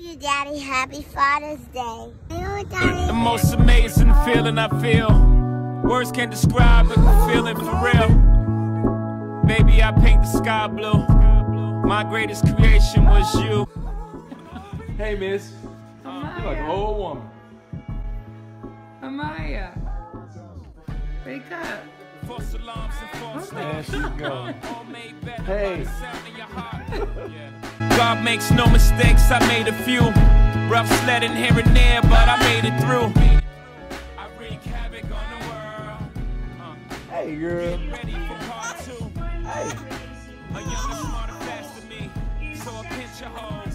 you, Daddy. Happy Father's Day. You, The most amazing feeling I feel. Words can't describe it, the feeling for real. Baby, I paint the sky blue. My greatest creation was you. Hey, miss. You like an old woman. Amaya. Wake up. False alarms and false There starts. go. All made better Hey. by the sound in your heart. Yeah. God makes no mistakes, I made a few. Rough sledding here and there, but I made it through. I wreak havoc on the world. Uh, Hey, girl. ready for part two. Hey. A younger, smarter, faster me. So a pinch a whole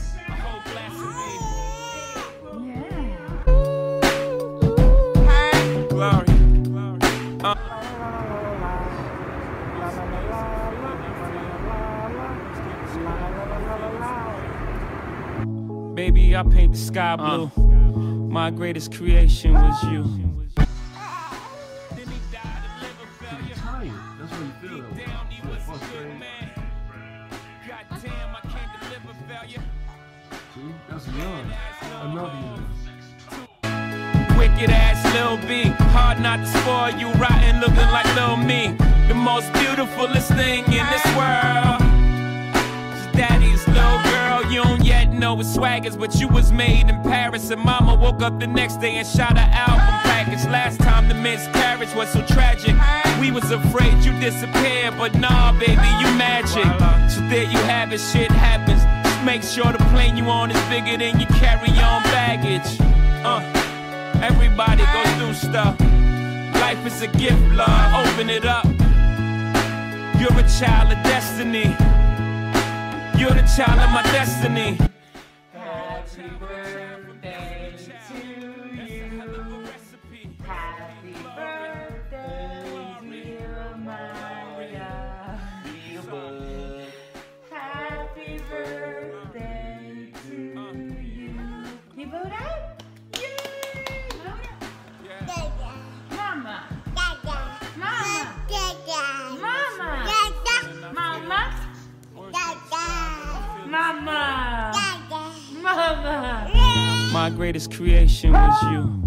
I paint the sky uh. blue. My greatest creation was you. tired. That's what you feel that way. You feel frustrated. Goddamn, I can't deliver failure. See? That's young. Another young. Wicked ass Lil B. Hard not to spoil you, rotten looking like Lil Me. The most beautifulest thing in this know what but you was made in Paris. And mama woke up the next day and shot her album package. Last time the miscarriage was so tragic. We was afraid you disappeared, but nah, baby, you magic. So there you have it, shit happens. Just make sure the plane you on is bigger than your carry-on baggage. Uh. Everybody goes through stuff. Life is a gift, love. Open it up. You're a child of destiny. You're the child of my destiny. Mama. My greatest creation was you.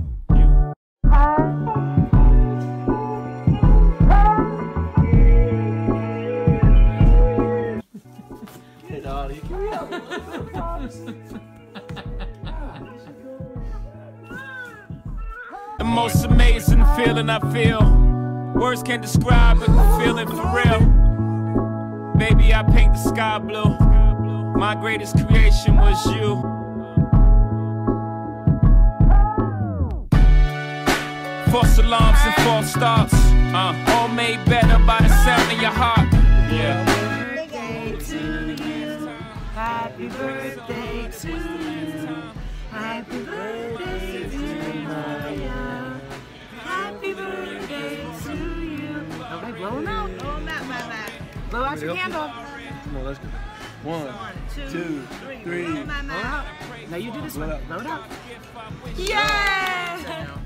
The most amazing feeling I feel. Words can't describe it, the feeling for real. Baby, I paint the sky blue. My greatest creation was you. False alarms and false starts. Uh, all made better by the sound of your heart. Yeah. Happy birthday to you. Happy birthday to Maya. Happy birthday to you. Okay, blow them out. Blow them out, Mama. Blow out your candle. Come on, let's go. One, two, three. Blow it out. Now you do this one. Blow it out. Yeah!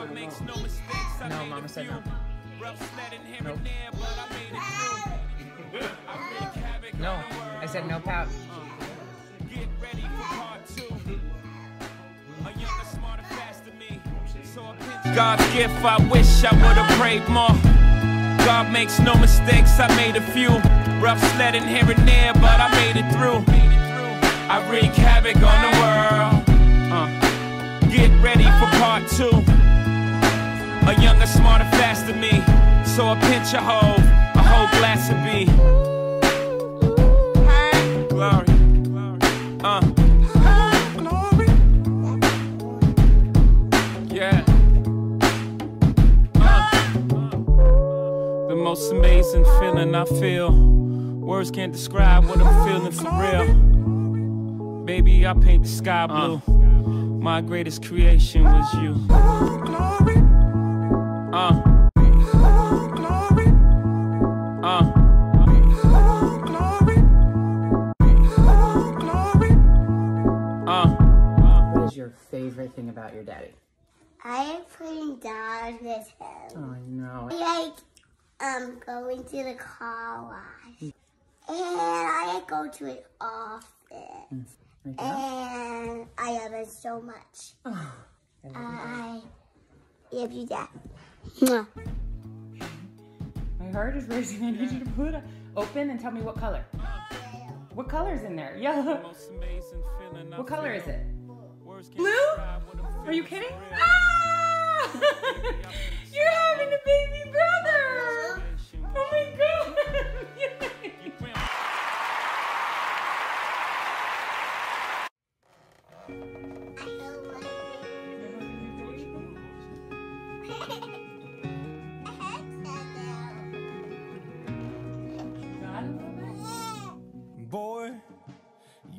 No, Mama said no. Nope. No, I said no pout. Get ready for part two. A younger, smarter, faster me. So a pinch- God's gift, I wish I would've prayed more. God makes no mistakes, I made a few. Rough sledding here and there, but I made it through. I wreak havoc on the world. Uh, get ready for part two. A younger, smarter, faster me. So a pinch a hoe, a whole glass of B. Glory. Uh. Yeah. Uh. The most amazing feeling I feel. Words can't describe what I'm feeling for real. Baby, I paint the sky blue. My greatest creation was you. Uh. Uh. Uh. What is your favorite thing about your daddy? I like playing dolls with him. Oh no. I like um going to the car wash. And I like go to it often. Okay. And I love it so much. I love you, Dad. Mwah. My heart is racing. I need you to put open and tell me what color. What color is in there? Yellow. What color is it? Blue? Are you kidding? Ah! You're having a baby brother.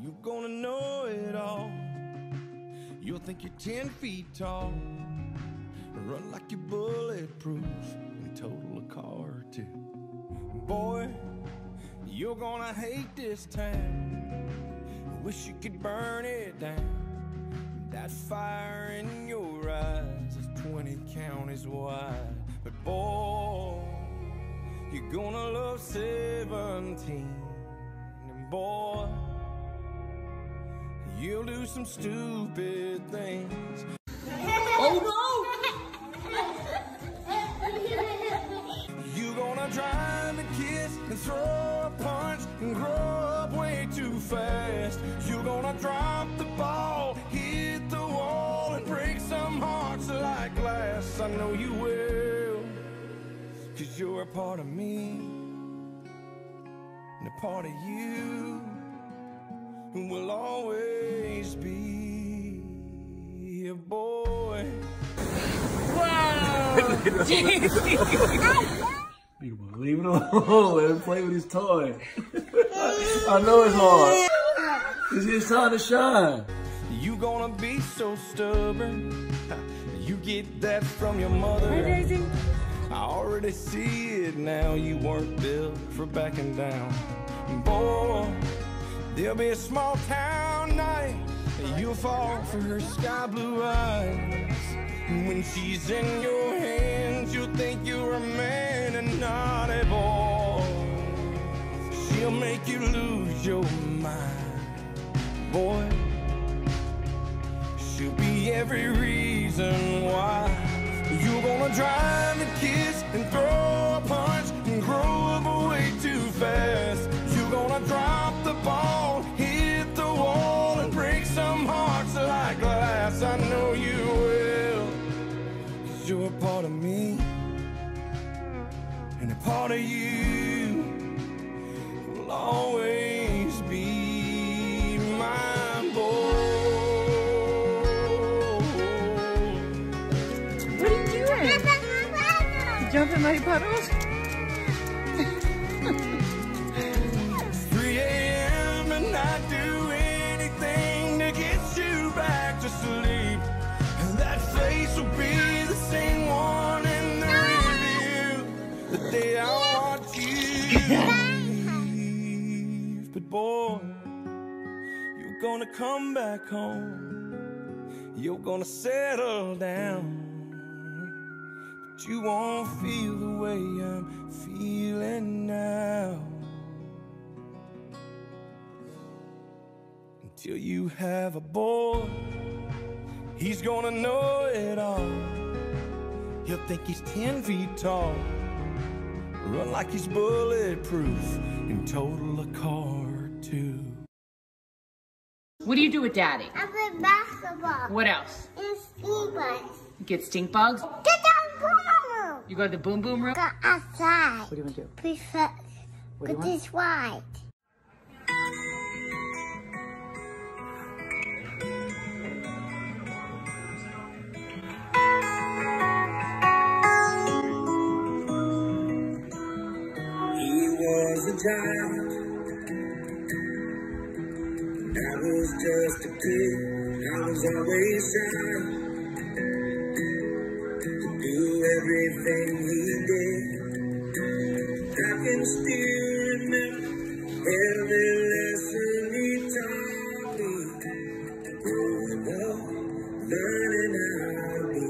You gonna know it all. You'll think you're ten feet tall. Run like you're bulletproof and total a car or two. Boy, you're gonna hate this town. Wish you could burn it down. That fire in your eyes is 20 counties wide. But boy, you're gonna love 17. And boy, you'll do some stupid things. oh no! You gonna drive and kiss and throw a punch and grow up way too fast. You're gonna drop the ball, hit the wall, and break some hearts like glass. I know you will, cause you're a part of me, and a part of you will always be a boy. Wow! You wanna Leave it alone. Let him play with his toy. I know it's hard. It's his time to shine. You gonna be so stubborn. You get that from your mother. Hi, Daisy. I already see it now. You weren't built for backing down. Boy, there'll be a small town night. You'll fall for her sky blue eyes. When she's in your hands, you'll think you're a man and not a boy. She'll make you lose your mind, boy. She'll be every reason why you're gonna drive and kiss and throw part of you will always be my boy. What are you doing? Jump in muddy boy, you're gonna come back home. You're gonna settle down. But you won't feel the way I'm feeling now. Until you have a boy, he's gonna know it all. He'll think he's 10 feet tall, run like he's bulletproof, and total a car too. What do you do with daddy? I play basketball. What else? And ski bikes. Get stink bugs? Get down, Bruno! You go to the boom boom room? Go outside. What do you want to do? Please, uh, What do you put want? this white. He was a giant. Just a kid. I was always shy. To do everything he did. I can still remember every lesson he taught me. Growing up, learning how to be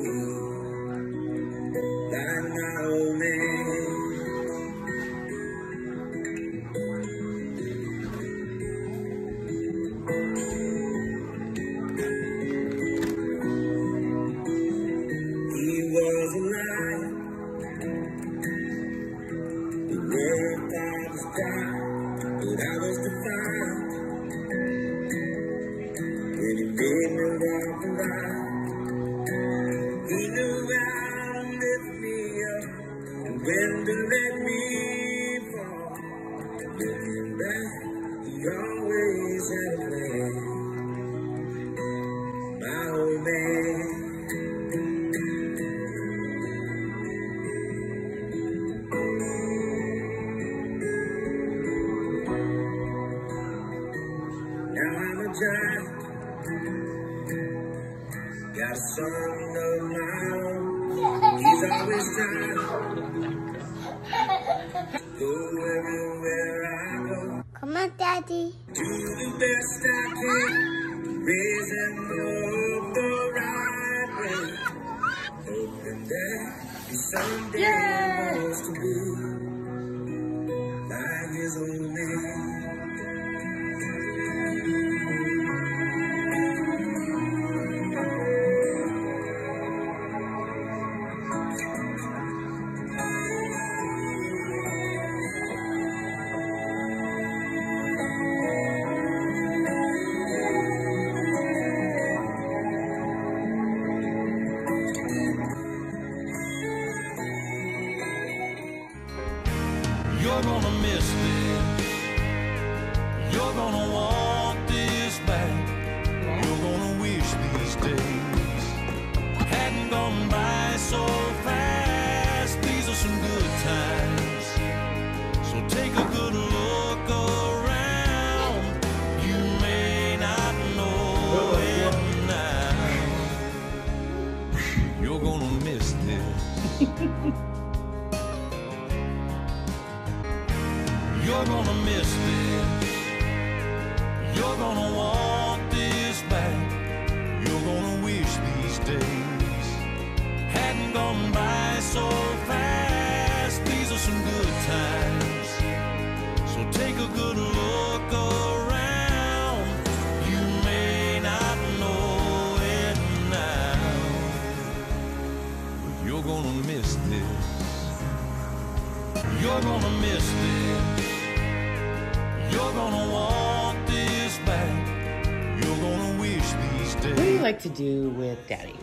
do you days. like to do with Daddy?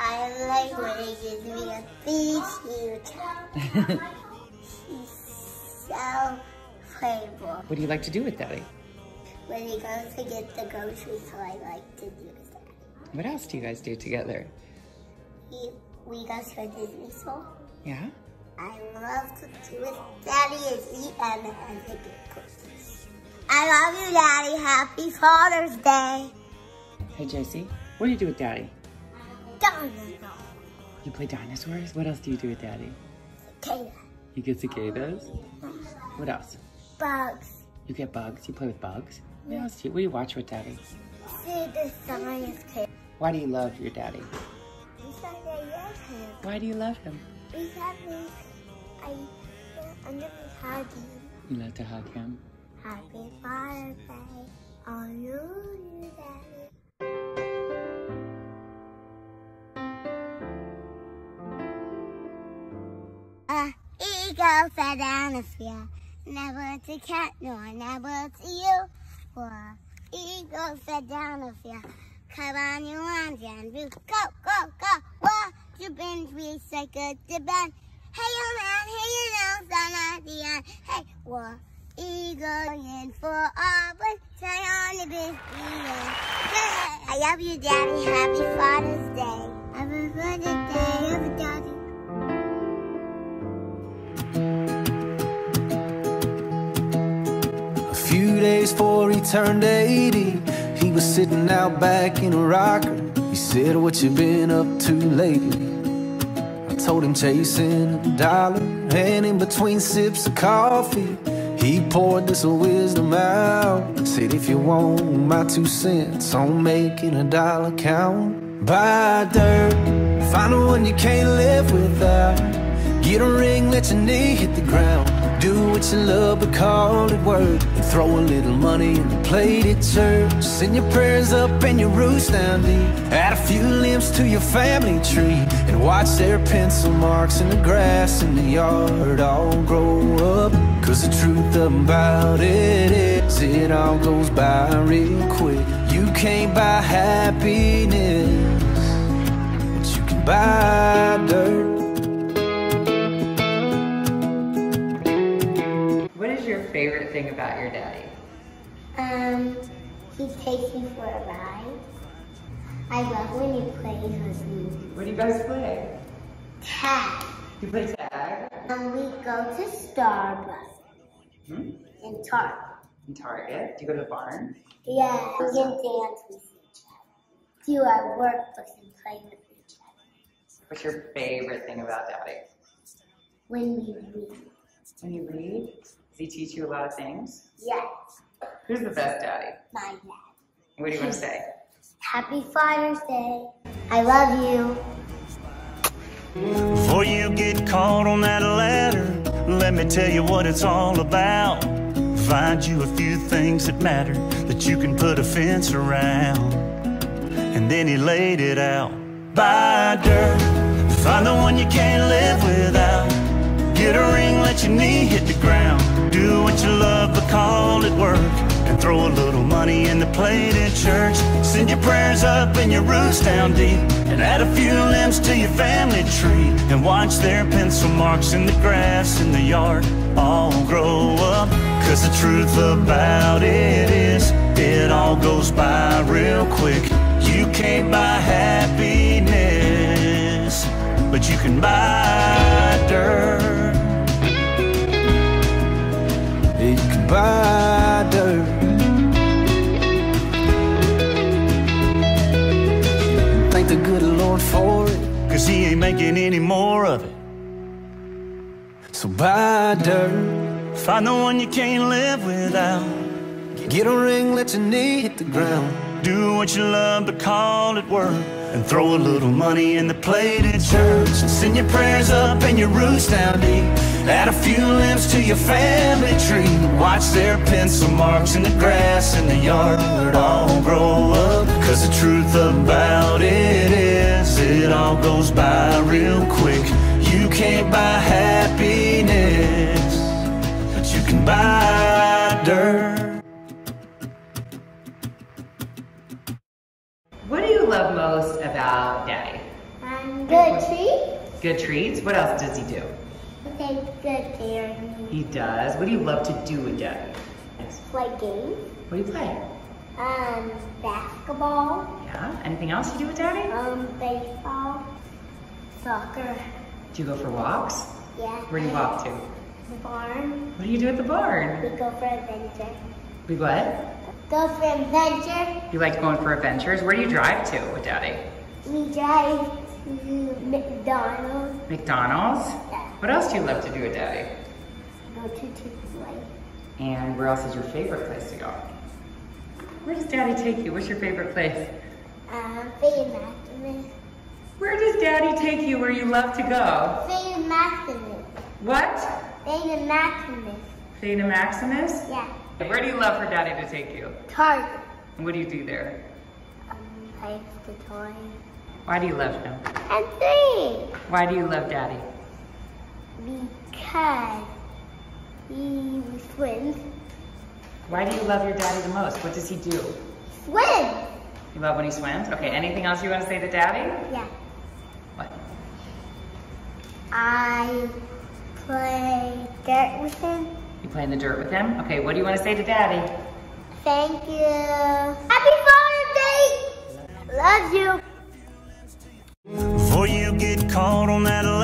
I like when he gives me a big, huge hug. He's so playful. What do you like to do with Daddy? When he goes to get the groceries, so I like to do that. What else do you guys do together? He, we go to a Disney store. Yeah? I love to do with Daddy is eat and, and up cookies. I love you, Daddy. Happy Father's Day. Hey, JC, what do you do with Daddy? Dinosaur. You play dinosaurs? What else do you do with Daddy? Cicada. You get cicadas? What else? Bugs. You get bugs? You play with bugs? What else do you, what do you watch with Daddy? See the science kid. Why do you love your daddy? Because I love him. Why do you love him? Because I, I'm gonna hug him. You love to hug him. Happy Father's Day. Oh, you, you, Daddy. Uh, eagle fell down the field. Never to cat, nor never to you. For eagle fell down the field. Come on, you arms and roof. Go, go, go. What you been good to Ben. Hey, you man, hey, you know, son at the end. Hey, what? Eagle in for Auburn. Say on the big I love you, Daddy. Happy Father's Day. Happy Father's Day, love you, Daddy. Before he turned 80, he was sitting out back in a rocker. He said, What you been up to lately? I told him chasing a dollar, and in between sips of coffee, he poured this wisdom out. Said, If you want my two cents on making a dollar count, buy dirt, find the one you can't live without. Get a ring, let your knee hit the ground. Do what you love, but call it work. And throw a little money in the plate at church. Send your prayers up and your roots down deep. Add a few limbs to your family tree. And watch their pencil marks in the grass in the yard all grow up. Cause the truth about it is, it all goes by real quick. You can't buy happiness, but you can buy dirt. Favorite thing about your daddy? Um, he takes me for a ride. I love when he plays with me. What do you guys play? Tag. You play tag? Um, we go to Starbucks Hmm? and Target. In Target? Do you go to the barn? Yeah, we can dance with each other. Do our workbooks and play with each other. What's your favorite thing about daddy? When we read. When you read? Does he teach you a lot of things? Yes, Who's the best daddy? my dad. What do you want to say? Happy Father's Day. I love you. Before you get caught on that ladder, let me tell you what it's all about. Find you a few things that matter that you can put a fence around. And then he laid it out. Buy dirt, find the one you can't live without. Get a ring, let your knee hit the ground. You love, but call it work. And throw a little money in the plate in church. Send your prayers up and your roots down deep. And add a few limbs to your family tree. And watch their pencil marks in the grass in the yard all grow up. Cause the truth about it is, it all goes by real quick. You can't buy happiness, but you can buy Buy dirt. Thank the good Lord for it. Cause he ain't making any more of it. So buy dirt. Find the one you can't live without. Get a ring, let your knee hit the ground. Do what you love, but call it work. And throw a little money in the plate at church. And send your prayers up and your roots down deep. Add a few limbs to your family tree. Watch their pencil marks in the grass in the yard It all grow up. Cause the truth about it is, it all goes by real quick. You can't buy happiness, but you can buy dirt. What do you love most about daddy? Um, good treats. Good treats? What else does he do? Take good care of me. He does. What do you love to do with daddy? Play games. What do you play? Um, basketball. Yeah? Anything else you do with daddy? Um, baseball. Soccer. Do you go for walks? Yeah. Where do you walk to? The barn. What do you do at the barn? We go for adventure. We what? Go for adventure. You like going for adventures? Where do you drive to with daddy? We drive to McDonald's. McDonald's? What else do you love to do with daddy? Go to Chick-fil-A. And where else is your favorite place to go? Where does daddy take you? What's your favorite place? Um, Maximus. Where does daddy take you where you love to go? Fade Maximus. What? Fade Maximus. Theta Maximus? Yeah. Where do you love for daddy to take you? Target. And what do you do there? Um, play with the toy. Why do you love him? And three. Why do you love daddy? Because he swims. Why do you love your daddy the most? What does he do? Swim. You love when he swims? Okay, anything else you want to say to daddy? Yeah. What? I play dirt with him. You play in the dirt with him? Okay, what do you want to say to daddy? Thank you. Happy Father's Day. Love you. Before you get caught on that ladder, let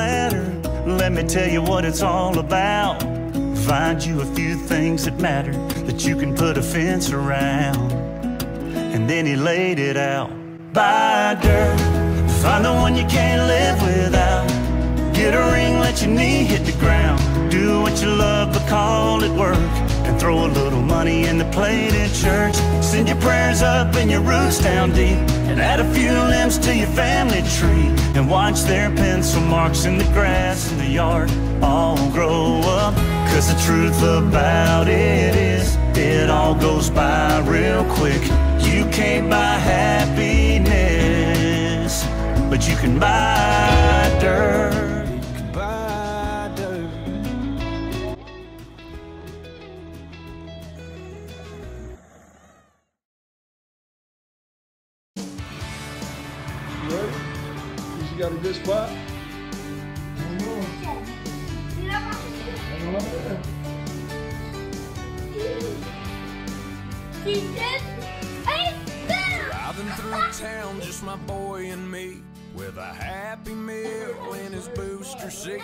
me tell you what it's all about. Find you a few things that matter that you can put a fence around. And then he laid it out. Buy dirt, find the one you can't live without. Get a ring, let your knee hit the ground. Do what you love, but call it work. Throw a little money in the plate at church. Send your prayers up and your roots down deep. And add a few limbs to your family tree. And watch their pencil marks in the grass in the yard all grow up. Cause the truth about it is, it all goes by real quick. You can't buy happiness, but you can buy dirt. She got a good spot? Hang on. Hang on there. Driving through town, just my boy and me, with a happy meal in his booster seat.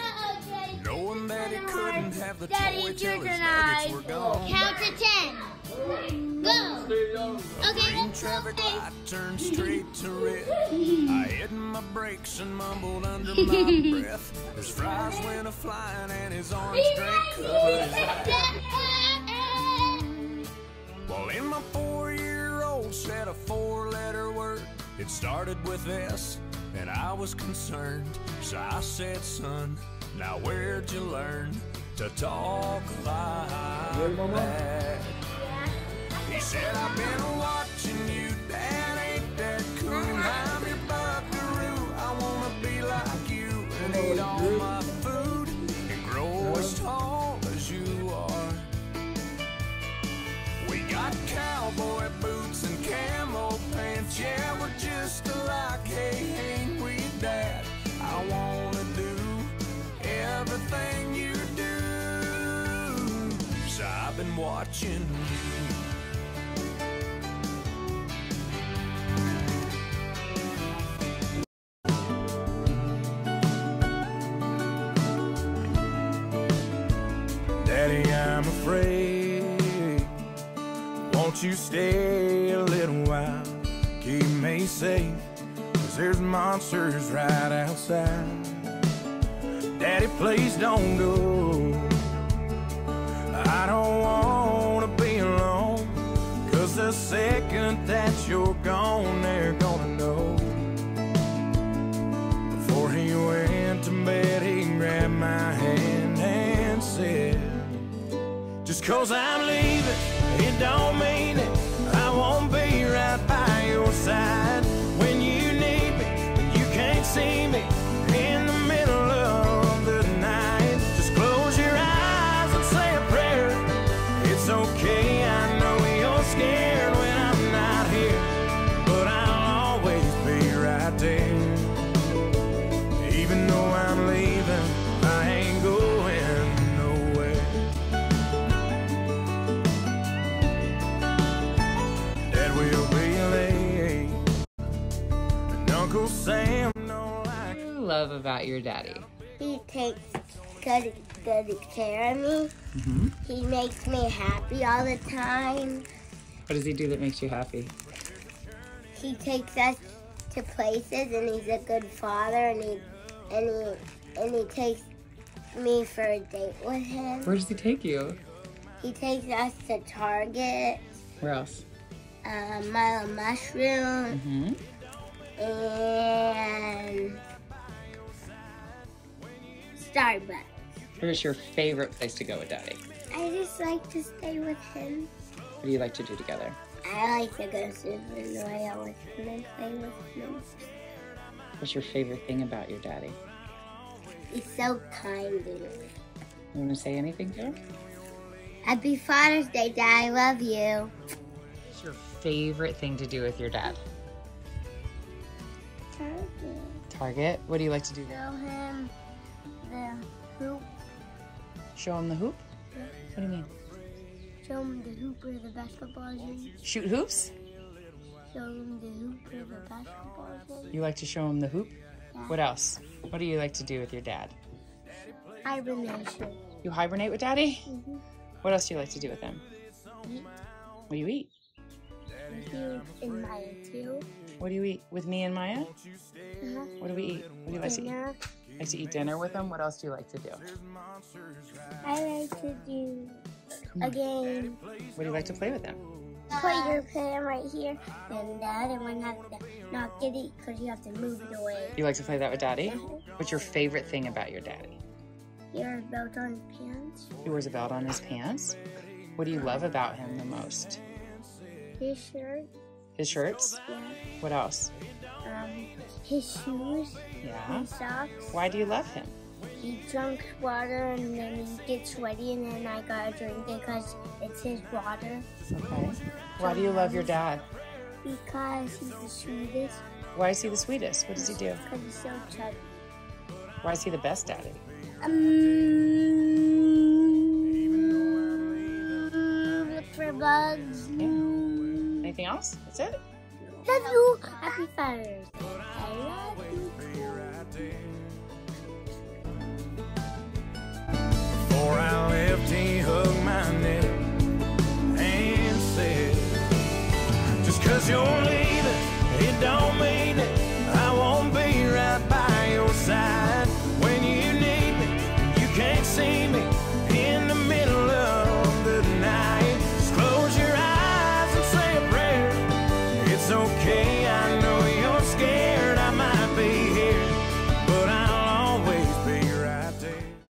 Knowing that he couldn't have the toy till his turn. nuggets were gone. Count to ten. Go. Okay, Green let's go. traffic light turned straight to red. I hit my brakes and mumbled under my breath. His fries went a flying and his orange drink covered his eyes. Well, in my four-year-old said a four-letter word. It started with S, and I was concerned. So I said, son, now where'd you learn to talk like Ready, Mama? that? Said, I've been watching you, Dad, ain't that cool? I'm your buckaroo, I wanna be like you and eat all my food and grow as tall as you are. We got cowboy boots and camo pants, yeah, we're just alike, hey, ain't we, Dad? I wanna do everything you do. So I've been watching you. You stay a little while? Keep me safe, cause there's monsters right outside. Daddy, please don't go. I don't wanna be alone, cause the second that you're gone, they're gonna know. Before he went to bed, he grabbed my hand and said, Just cause I'm leaving, don't mean it. I won't be right by your side when you need me, when you can't see me your daddy? He takes good, good care of me. Mm-hmm. He makes me happy all the time. What does he do that makes you happy? He takes us to places, and he's a good father, and he and he and he takes me for a date with him. Where does he take you? He takes us to Target, Where else? uh, Mile of Mushroom, Mm-hmm. and Starbucks. Where's your favorite place to go with daddy? I just like to stay with him. What do you like to do together? I like to go to the Royal with him and play with him. What's your favorite thing about your daddy? He's so kind to me. You want to say anything to him? Happy Father's Day, Dad. I love you. What's your favorite thing to do with your dad? Target. Target. What do you like to do? Show him the hoop. Show him the hoop? What do you mean? Show him the hoop where the basketball is in. Shoot hoops? Show him the hoop where the basketball is in. You like to show him the hoop? What else? What do you like to do with your dad? Hibernation. You hibernate with daddy? Mhm. What else do you like to do with him? Eat What do you eat? with you and Maya too. What do you eat with me and Maya? Uh-huh. What do we eat? What do you like to eat? Like to eat dinner with them? What else do you like to do? I like to do a game. What do you like to play with them? Put your pen right here, and the other one has to not get it because you have to move it away. You like to play that with daddy? What's your favorite thing about your daddy? Your belt on his pants, He wears a belt on his pants. What do you love about him the most? his shirt, His shirts? yeah, What else? Um, his shoes, Yeah. his socks. Why do you love him? He drinks water and then he gets sweaty, and then I gotta drink it because it's his water. Okay. Why do you love your dad? Because he's the sweetest. Why is he the sweetest? What does he do? Because he's so chubby. Why is he the best daddy? Um, look for bugs. Anything else? That's it? Love you. Happy Father's Day. I love you. Before I left, he hugged my neck and said, Just cause you're leaving.